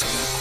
Sports.